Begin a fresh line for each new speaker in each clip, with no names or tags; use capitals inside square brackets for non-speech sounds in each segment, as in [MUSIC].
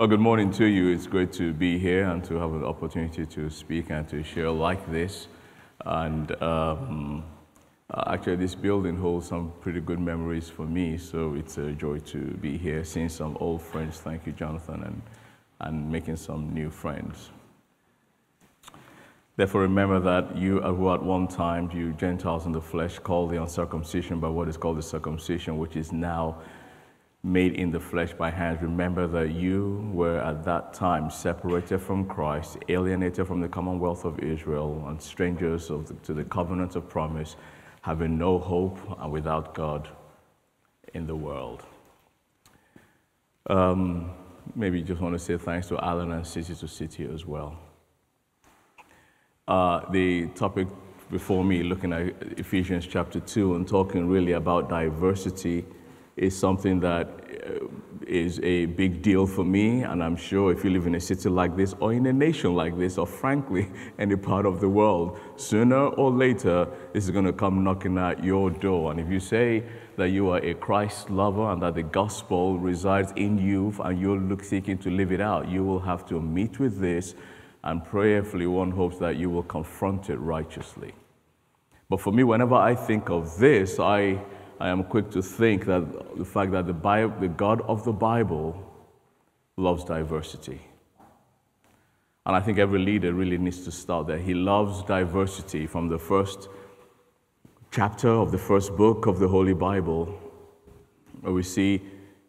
Well, good morning to you. It's great to be here and to have an opportunity to speak and to share like this. And um, uh, actually, this building holds some pretty good memories for me, so it's a joy to be here, seeing some old friends. Thank you, Jonathan, and, and making some new friends. Therefore, remember that you who at one time, you Gentiles in the flesh, called the uncircumcision by what is called the circumcision, which is now made in the flesh by hands. Remember that you were at that time separated from Christ, alienated from the commonwealth of Israel, and strangers the, to the covenant of promise, having no hope and without God in the world. Um, maybe just want to say thanks to Alan and City to City as well. Uh, the topic before me, looking at Ephesians chapter 2 and talking really about diversity is something that uh, a big deal for me. And I'm sure if you live in a city like this or in a nation like this, or frankly, [LAUGHS] any part of the world, sooner or later, this is going to come knocking at your door. And if you say that you are a Christ lover and that the gospel resides in you and you're seeking to live it out, you will have to meet with this. And prayerfully, one hopes that you will confront it righteously. But for me, whenever I think of this, I I am quick to think that the fact that the, Bible, the God of the Bible loves diversity. And I think every leader really needs to start there. He loves diversity from the first chapter of the first book of the Holy Bible, where we see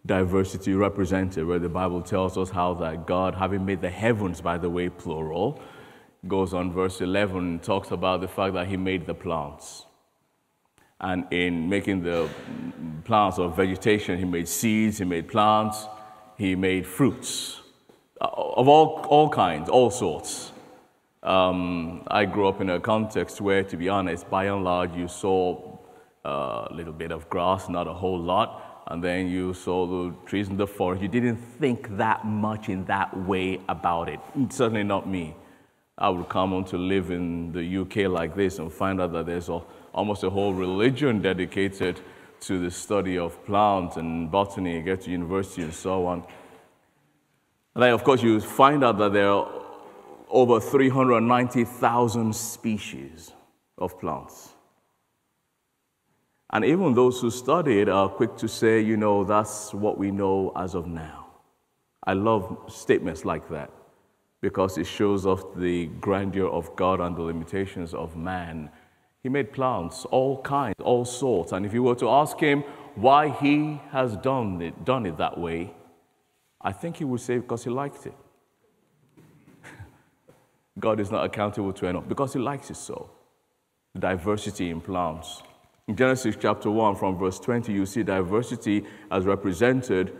diversity represented, where the Bible tells us how that God, having made the heavens, by the way, plural, goes on verse 11, and talks about the fact that He made the plants. And in making the plants or vegetation, he made seeds, he made plants, he made fruits uh, of all, all kinds, all sorts. Um, I grew up in a context where, to be honest, by and large, you saw uh, a little bit of grass, not a whole lot, and then you saw the trees in the forest. You didn't think that much in that way about it. Certainly not me. I would come on to live in the UK like this and find out that there's a almost a whole religion dedicated to the study of plants and botany, get to university and so on. And then, of course, you find out that there are over 390,000 species of plants. And even those who study it are quick to say, you know, that's what we know as of now. I love statements like that because it shows off the grandeur of God and the limitations of man he made plants, all kinds, all sorts. And if you were to ask him why he has done it, done it that way, I think he would say because he liked it. [LAUGHS] God is not accountable to anyone because he likes it so. Diversity in plants. In Genesis chapter 1, from verse 20, you see diversity as represented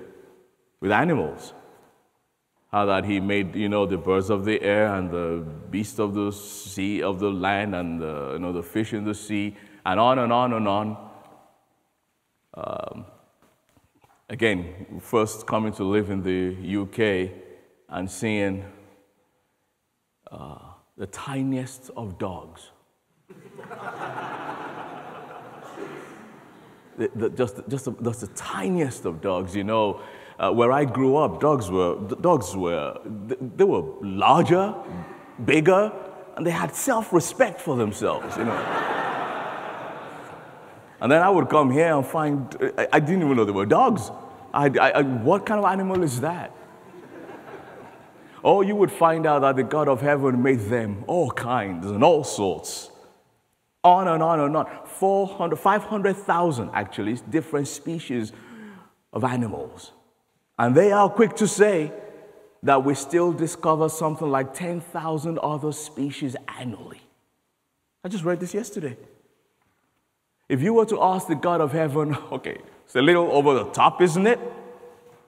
with animals how that he made, you know, the birds of the air and the beasts of the sea, of the land, and the, you know, the fish in the sea, and on and on and on. Um, again, first coming to live in the UK and seeing uh, the tiniest of dogs. [LAUGHS] the, the, just, just, just the tiniest of dogs, you know uh, where I grew up, dogs were, dogs were, they were larger, bigger, and they had self-respect for themselves, you know. and then I would come here and find, I, I didn't even know they were dogs. I, I, what kind of animal is that? Oh, you would find out that the God of heaven made them all kinds and all sorts. On and on and on. 400, 500,000 actually, different species of animals. And they are quick to say that we still discover something like 10,000 other species annually. I just read this yesterday. If you were to ask the God of heaven, [LAUGHS] okay, it's a little over the top, isn't it?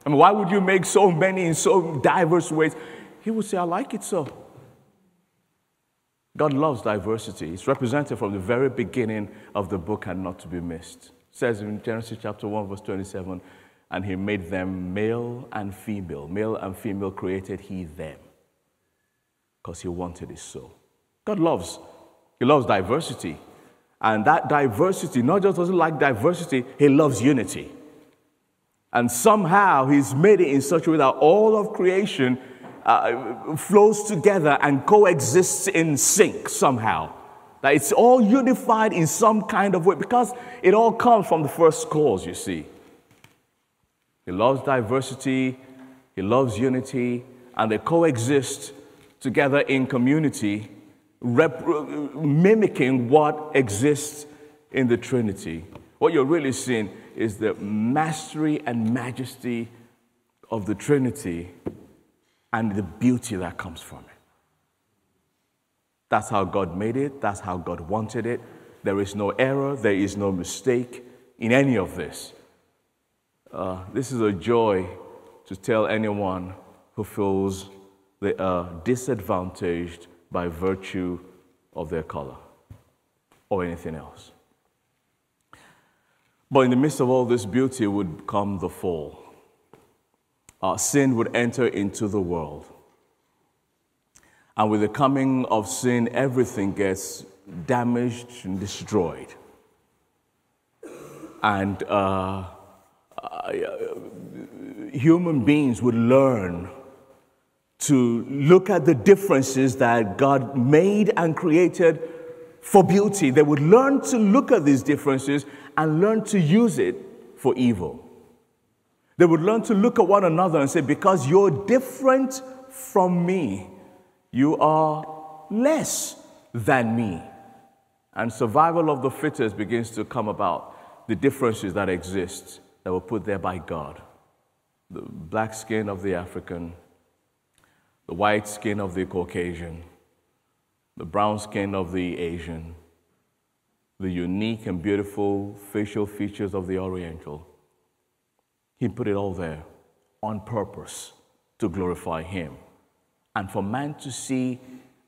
I mean, why would you make so many in so diverse ways? He would say, I like it so. God loves diversity. It's represented from the very beginning of the book and not to be missed. It says in Genesis chapter 1, verse 27 and he made them male and female. Male and female created he them because he wanted it so. God loves, he loves diversity. And that diversity, not just doesn't like diversity, he loves unity. And somehow he's made it in such a way that all of creation uh, flows together and coexists in sync somehow. That it's all unified in some kind of way because it all comes from the first cause, you see. He loves diversity, he loves unity, and they coexist together in community, mimicking what exists in the Trinity. What you're really seeing is the mastery and majesty of the Trinity and the beauty that comes from it. That's how God made it, that's how God wanted it. There is no error, there is no mistake in any of this. Uh, this is a joy to tell anyone who feels they are disadvantaged by virtue of their color or anything else. But in the midst of all this beauty would come the fall. Uh, sin would enter into the world. And with the coming of sin, everything gets damaged and destroyed. And uh, Uh, human beings would learn to look at the differences that God made and created for beauty. They would learn to look at these differences and learn to use it for evil. They would learn to look at one another and say, Because you're different from me, you are less than me. And survival of the fittest begins to come about, the differences that exist that were put there by God. The black skin of the African, the white skin of the Caucasian, the brown skin of the Asian, the unique and beautiful facial features of the Oriental. He put it all there on purpose to glorify Him and for man to see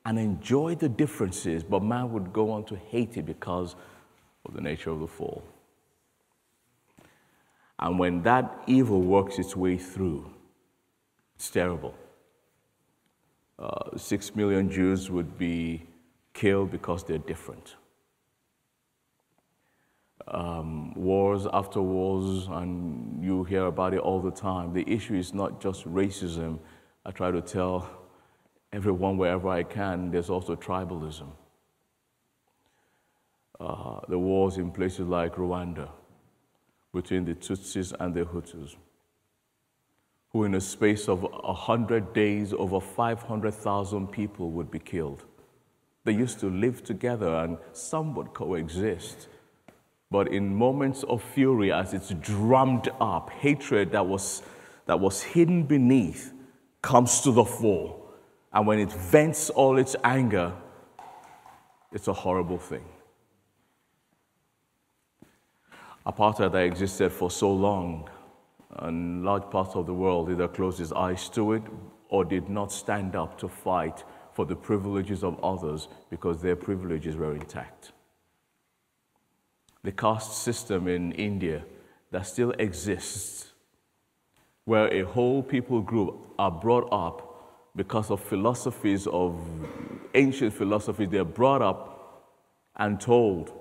and enjoy the differences, but man would go on to hate it because of the nature of the fall. And when that evil works its way through, it's terrible. Uh, six million Jews would be killed because they're different. Um, wars after wars, and you hear about it all the time. The issue is not just racism. I try to tell everyone wherever I can, there's also tribalism. Uh, the wars in places like Rwanda between the Tutsis and the Hutus, who in a space of 100 days, over 500,000 people would be killed. They used to live together and some would coexist. But in moments of fury, as it's drummed up, hatred that was, that was hidden beneath comes to the fore. And when it vents all its anger, it's a horrible thing. Apartheid that existed for so long, and large parts of the world either closed its eyes to it or did not stand up to fight for the privileges of others because their privileges were intact. The caste system in India that still exists, where a whole people group are brought up because of philosophies of ancient philosophies, they're brought up and told,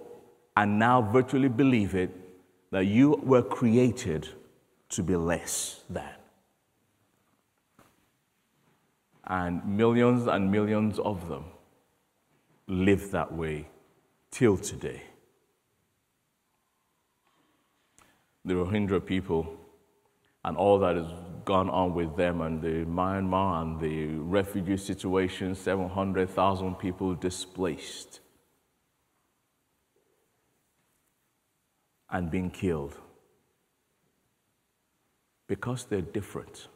and now virtually believe it, that you were created to be less than. And millions and millions of them live that way till today. The Rohingya people and all that has gone on with them and the Myanmar and the refugee situation, 700,000 people displaced and being killed because they're different.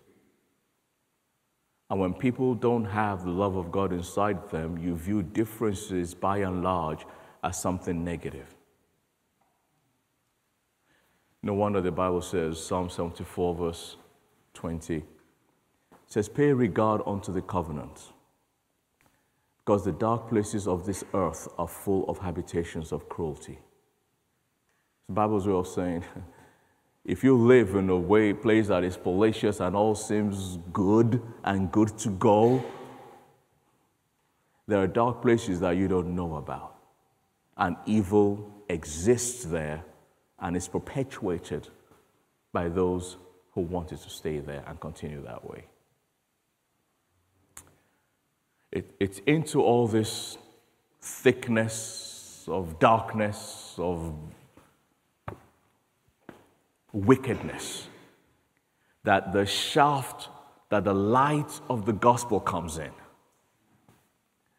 And when people don't have the love of God inside them, you view differences by and large as something negative. No wonder the Bible says, Psalm 74, verse 20, says, Pay regard unto the covenant, because the dark places of this earth are full of habitations of cruelty. The Bible's of saying, [LAUGHS] if you live in a way, place that is fallacious and all seems good and good to go, there are dark places that you don't know about. And evil exists there and is perpetuated by those who wanted to stay there and continue that way. It, it's into all this thickness of darkness, of wickedness, that the shaft, that the light of the gospel comes in.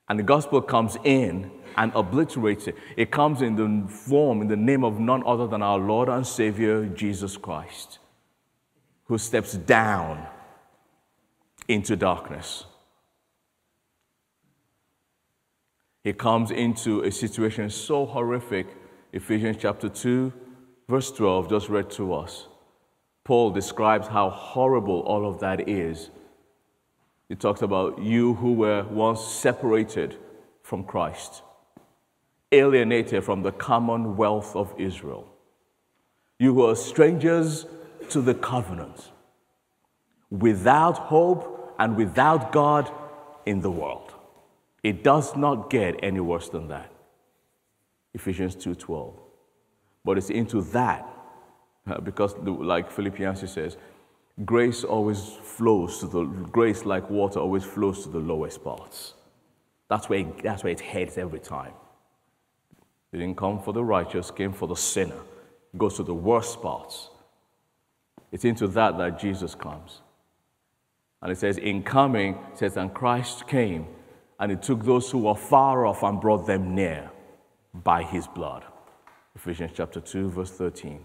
And the gospel comes in and obliterates it. It comes in the form, in the name of none other than our Lord and Savior, Jesus Christ, who steps down into darkness. He comes into a situation so horrific, Ephesians chapter 2, verse 12, just read to us. Paul describes how horrible all of that is he talks about you who were once separated from Christ, alienated from the commonwealth of Israel. You were strangers to the covenant, without hope and without God in the world. It does not get any worse than that. Ephesians 2:12. But it's into that uh, because like Philippians says, grace always flows to the grace like water always flows to the lowest parts. That's where that's where it heads every time. It didn't come for the righteous came for the sinner. It goes to the worst parts. It's into that that jesus comes. And it says in coming it says and christ came and he took those who were far off and brought them near by his blood ephesians chapter 2 verse 13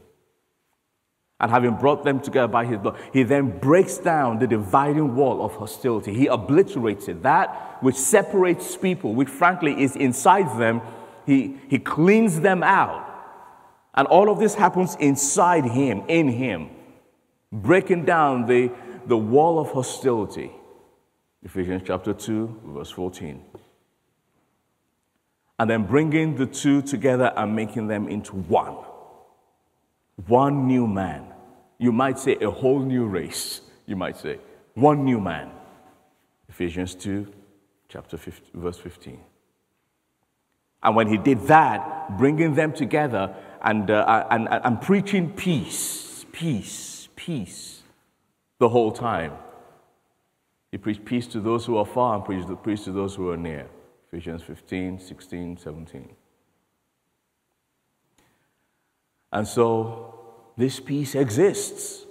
and having brought them together by his blood, he then breaks down the dividing wall of hostility. He obliterates it. That which separates people, which frankly is inside them, he, he cleans them out. And all of this happens inside him, in him, breaking down the, the wall of hostility. Ephesians chapter 2, verse 14. And then bringing the two together and making them into one one new man. You might say a whole new race, you might say. One new man. Ephesians 2, chapter 15, verse 15. And when he did that, bringing them together and, uh, and, and, preaching peace, peace, peace the whole time. He preached peace to those who are far and preached peace to those who are near. Ephesians 15, 16, 17. And so this peace exists.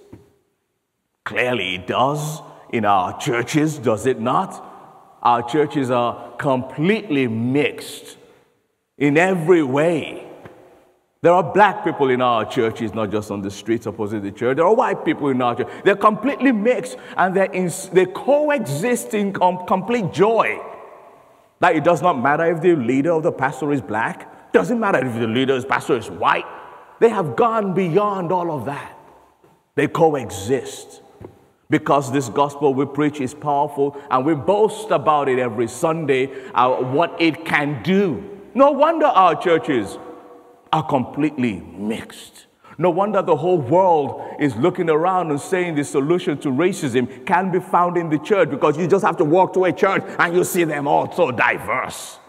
Clearly, it does in our churches, does it not? Our churches are completely mixed in every way. There are black people in our churches, not just on the streets opposite the church. There are white people in our church. They're completely mixed and they're in, they coexist in com- complete joy. That it does not matter if the leader of the pastor is black, doesn't matter if the leader of the pastor is white, they have gone beyond all of that. They coexist because this gospel we preach is powerful and we boast about it every Sunday, uh, what it can do. No wonder our churches are completely mixed. No wonder the whole world is looking around and saying the solution to racism can be found in the church because you just have to walk to a church and you see them all so diverse.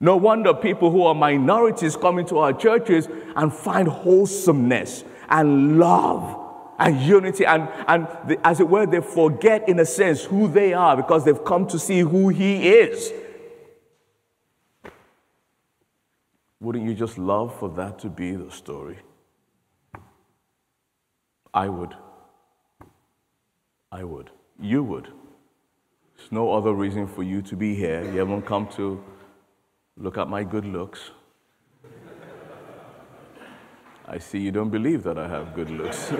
No wonder people who are minorities come into our churches and find wholesomeness and love and unity. And, and the, as it were, they forget, in a sense, who they are because they've come to see who He is. Wouldn't you just love for that to be the story? I would. I would. You would. There's no other reason for you to be here. You haven't come to Look at my good looks. I see you don't believe that I have good looks. [LAUGHS]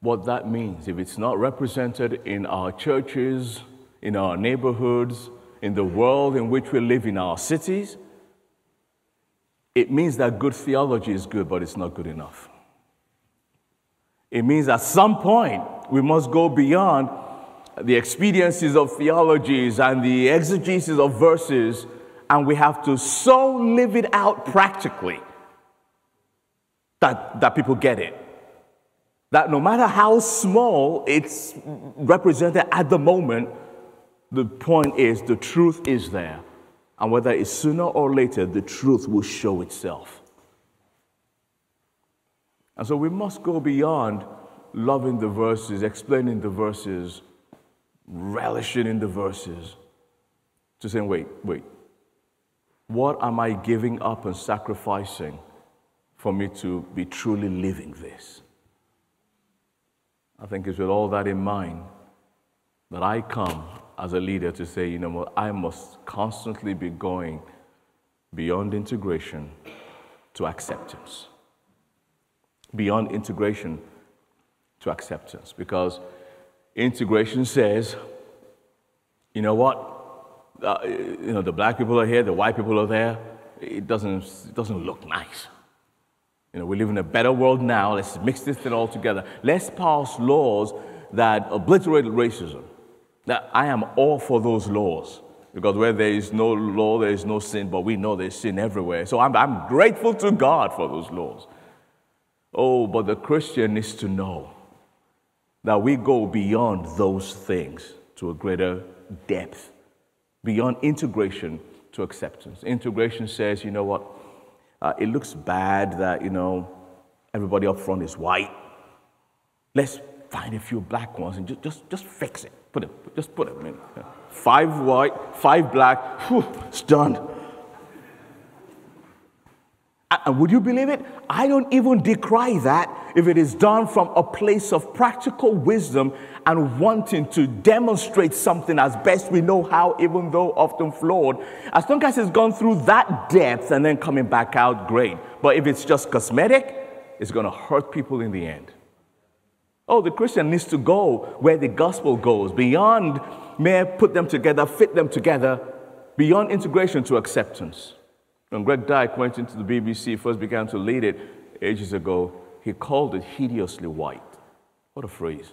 what that means, if it's not represented in our churches, in our neighborhoods, in the world in which we live in our cities, it means that good theology is good, but it's not good enough. It means at some point we must go beyond the expediencies of theologies and the exegesis of verses, and we have to so live it out practically that, that people get it. That no matter how small it's represented at the moment, the point is the truth is there. And whether it's sooner or later, the truth will show itself. And so we must go beyond loving the verses, explaining the verses, relishing in the verses, to saying, wait, wait, what am I giving up and sacrificing for me to be truly living this? I think it's with all that in mind that I come as a leader to say, you know I must constantly be going beyond integration to acceptance. Beyond integration to acceptance. Because integration says, you know what, uh, you know, the black people are here, the white people are there. It doesn't, it doesn't look nice. You know, we live in a better world now. Let's mix this thing all together. Let's pass laws that obliterate racism. That I am all for those laws. Because where there is no law, there is no sin, but we know there's sin everywhere. So I'm, I'm grateful to God for those laws. Oh, but the Christian needs to know that we go beyond those things to a greater depth beyond integration to acceptance. Integration says, you know what, uh, it looks bad that, you know, everybody up front is white. Let's find a few black ones and just, just, just fix it. Put it, just put them in. Five white, five black, whew, it's done. And would you believe it? I don't even decry that if it is done from a place of practical wisdom and wanting to demonstrate something as best we know how, even though often flawed. As long as it's gone through that depth and then coming back out, great. But if it's just cosmetic, it's going to hurt people in the end. Oh, the Christian needs to go where the gospel goes, beyond mere put them together, fit them together, beyond integration to acceptance. When Greg Dyke went into the BBC, first began to lead it ages ago, he called it hideously white. What a phrase.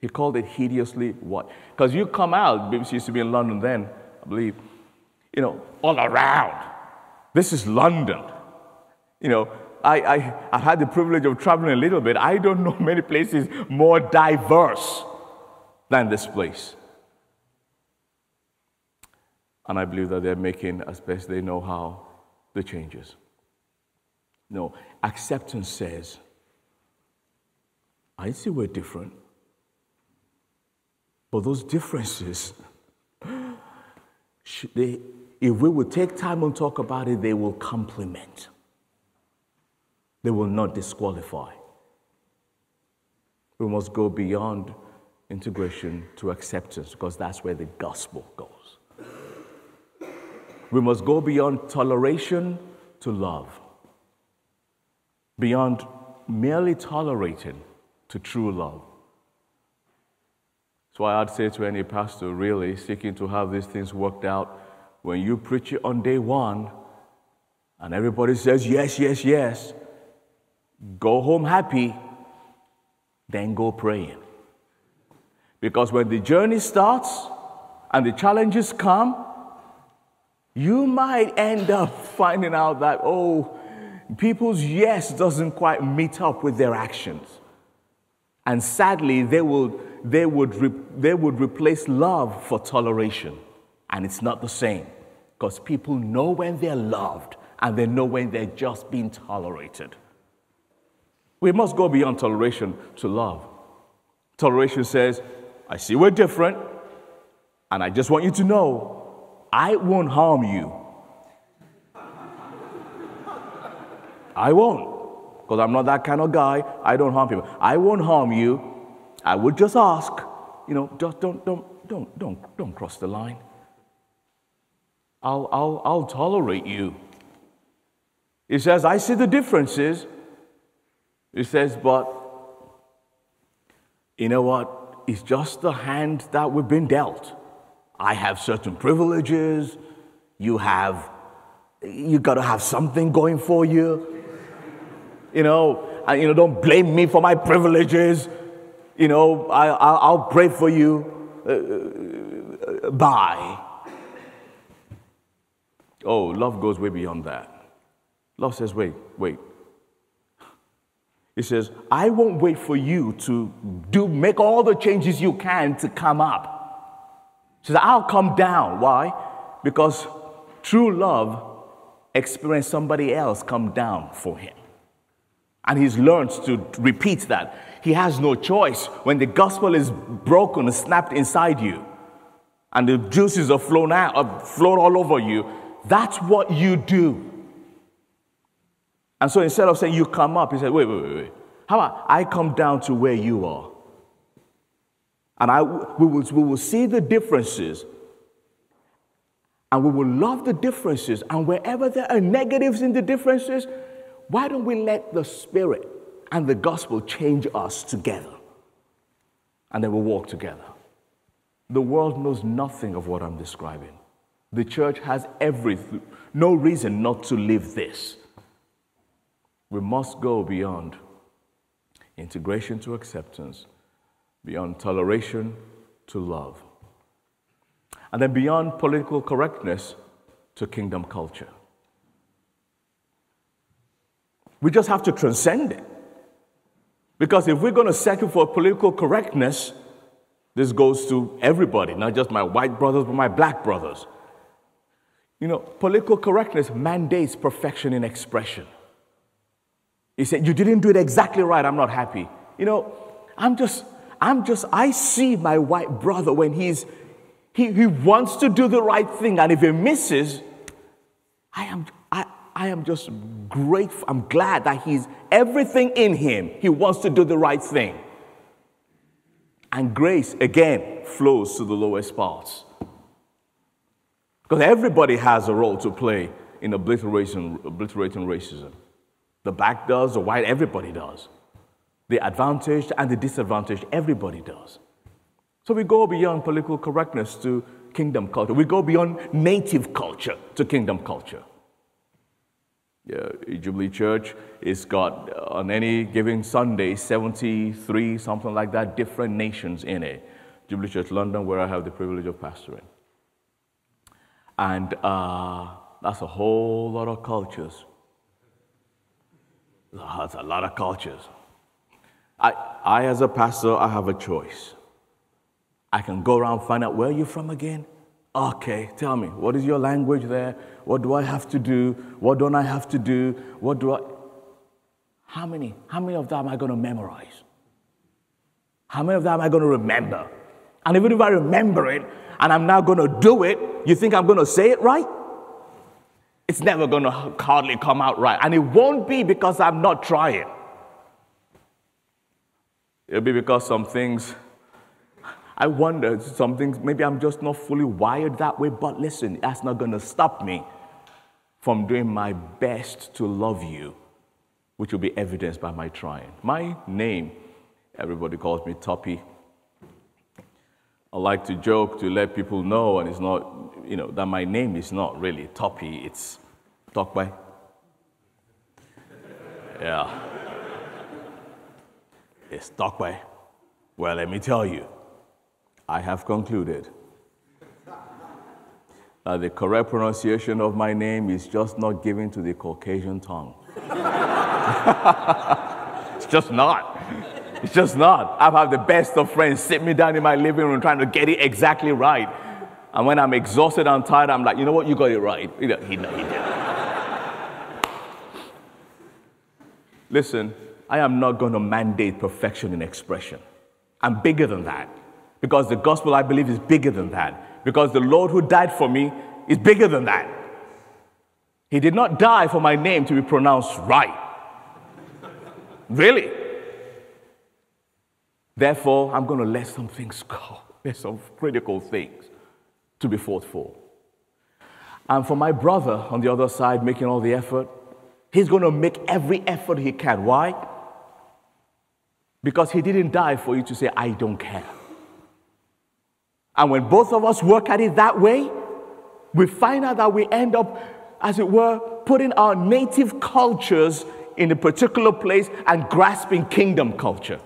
He called it hideously white. Because you come out, BBC used to be in London then, I believe, you know, all around. This is London. You know, I, I, I had the privilege of traveling a little bit. I don't know [LAUGHS] many places more diverse than this place. And I believe that they're making, as best they know how, the changes. No, acceptance says, I see we're different, but those differences, [LAUGHS] they, if we would take time and talk about it, they will complement. They will not disqualify. We must go beyond integration to acceptance because that's where the gospel goes. We must go beyond toleration to love, beyond merely tolerating to true love. Why I'd say to any pastor really seeking to have these things worked out, when you preach it on day one and everybody says yes, yes, yes, go home happy, then go praying. Because when the journey starts and the challenges come, you might end up finding out that, oh, people's yes doesn't quite meet up with their actions. And sadly, they, will, they, would, re, they would replace love for toleration. And it's not the same because people know when they're loved and they know when they're just being tolerated. We must go beyond toleration to love. Toleration says, I see we're different, and I just want you to know I won't harm you. I won't. Because I'm not that kind of guy. I don't harm people. I won't harm you. I would just ask, you know, just don't, don't, don't, don't, don't cross the line. I'll, I'll, I'll tolerate you. He says, I see the differences. He says, but you know what? It's just the hand that we've been dealt. I have certain privileges. You have, you got to have something going for you. You know, and, you know, don't blame me for my privileges. You know, I, I, I'll pray for you. Uh, uh, bye. Oh, love goes way beyond that. Love says, wait, wait. It says, I won't wait for you to do make all the changes you can to come up. She said, I'll come down. Why? Because true love experienced somebody else come down for him. And he's learned to repeat that. He has no choice. When the gospel is broken and snapped inside you, and the juices are flown out, are flown all over you, that's what you do. And so instead of saying you come up, he said, wait, wait, wait, wait. How about I come down to where you are? And I, we, will, we will see the differences and we will love the differences. And wherever there are negatives in the differences, why don't we let the Spirit and the gospel change us together? And then we'll walk together. The world knows nothing of what I'm describing. The church has everything, no reason not to live this. We must go beyond integration to acceptance, beyond toleration to love, and then beyond political correctness to kingdom culture. We just have to transcend it. Because if we're going to settle for political correctness, this goes to everybody, not just my white brothers, but my black brothers. You know, political correctness mandates perfection in expression. He said, You didn't do it exactly right, I'm not happy. You know, I'm just, I'm just, I see my white brother when he's, he, he wants to do the right thing, and if he misses, I am, I, I am just grateful, I'm glad that he's everything in him. He wants to do the right thing. And grace, again, flows to the lowest parts. Because everybody has a role to play in obliterating, obliterating racism. The black does, the white, everybody does. The advantaged and the disadvantaged, everybody does. So we go beyond political correctness to kingdom culture. We go beyond native culture to kingdom culture. Yeah, Jubilee Church is got uh, on any given Sunday 73 something like that different nations in it. Jubilee Church London, where I have the privilege of pastoring, and uh, that's a whole lot of cultures. That's a lot of cultures. I, I, as a pastor, I have a choice. I can go around find out where you're from again. Okay, tell me, what is your language there? What do I have to do? What don't I have to do? What do I. How many? How many of them am I going to memorize? How many of them am I going to remember? And even if I remember it and I'm now going to do it, you think I'm going to say it right? It's never going to hardly come out right. And it won't be because I'm not trying. It'll be because some things I wonder, some things, maybe I'm just not fully wired that way, but listen, that's not going to stop me from doing my best to love you, which will be evidenced by my trying. My name, everybody calls me Toppy. I like to joke to let people know, and it's not, you know, that my name is not really Toppy, it's Tokwe. Yeah. It's Tokwe. Well, let me tell you. I have concluded that the correct pronunciation of my name is just not given to the Caucasian tongue. [LAUGHS] it's just not. It's just not. I've had the best of friends sit me down in my living room trying to get it exactly right. And when I'm exhausted and tired, I'm like, you know what? You got it right. He, he, he did. Listen, I am not going to mandate perfection in expression. I'm bigger than that. Because the gospel, I believe, is bigger than that. Because the Lord who died for me is bigger than that. He did not die for my name to be pronounced right. really? Therefore, I'm going to let some things go. [LAUGHS] There's some critical things to be fought for. And for my brother on the other side making all the effort, he's going to make every effort he can. Why? Because he didn't die for you to say, I don't care. And when both of us work at it that way, we find out that we end up, as it were, putting our native cultures in a particular place and grasping kingdom culture.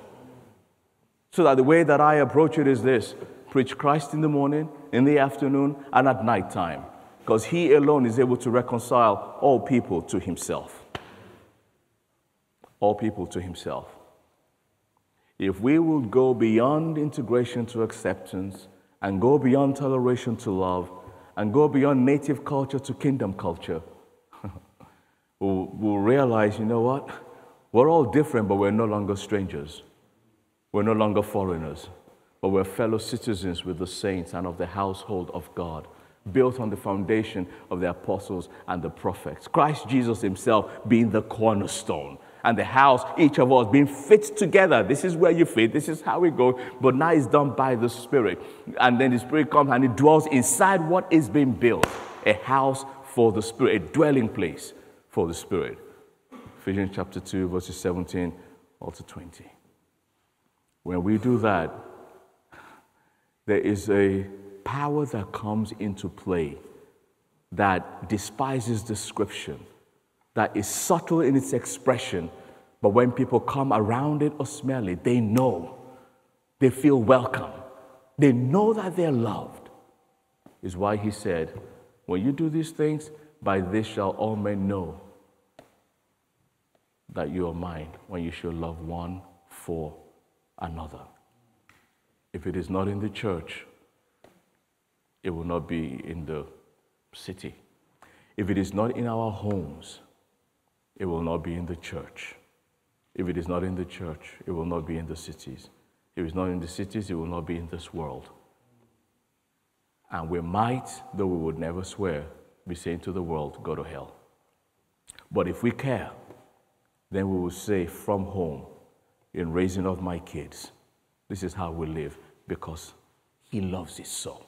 So that the way that I approach it is this preach Christ in the morning, in the afternoon, and at night time. Because he alone is able to reconcile all people to himself. All people to himself. If we will go beyond integration to acceptance, and go beyond toleration to love and go beyond native culture to kingdom culture, [LAUGHS] we'll, we'll realize, you know what? We're all different, but we're no longer strangers. We're no longer foreigners, but we're fellow citizens with the saints and of the household of God, built on the foundation of the apostles and the prophets. Christ Jesus himself being the cornerstone and the house, each of us being fit together. This is where you fit, this is how we go. But now it's done by the Spirit. And then the Spirit comes and it dwells inside what is being built a house for the Spirit, a dwelling place for the Spirit. Ephesians chapter 2, verses 17 all to 20. When we do that, there is a power that comes into play that despises description that is subtle in its expression, but when people come around it or smell it, they know, they feel welcome, they know that they're loved. Is why he said, When you do these things, by this shall all men know that you are mine, when you shall love one for another. If it is not in the church, it will not be in the city. If it is not in our homes, it will not be in the church. If it is not in the church, it will not be in the cities. If it's not in the cities, it will not be in this world. And we might, though we would never swear, be saying to the world, go to hell. But if we care, then we will say from home, in raising of my kids, this is how we live because he loves it so.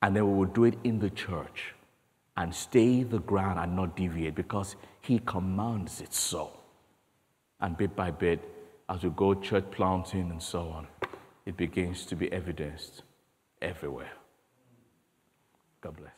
And then we will do it in the church and stay the ground and not deviate because he commands it so. And bit by bit, as we go church planting and so on, it begins to be evidenced everywhere. God bless.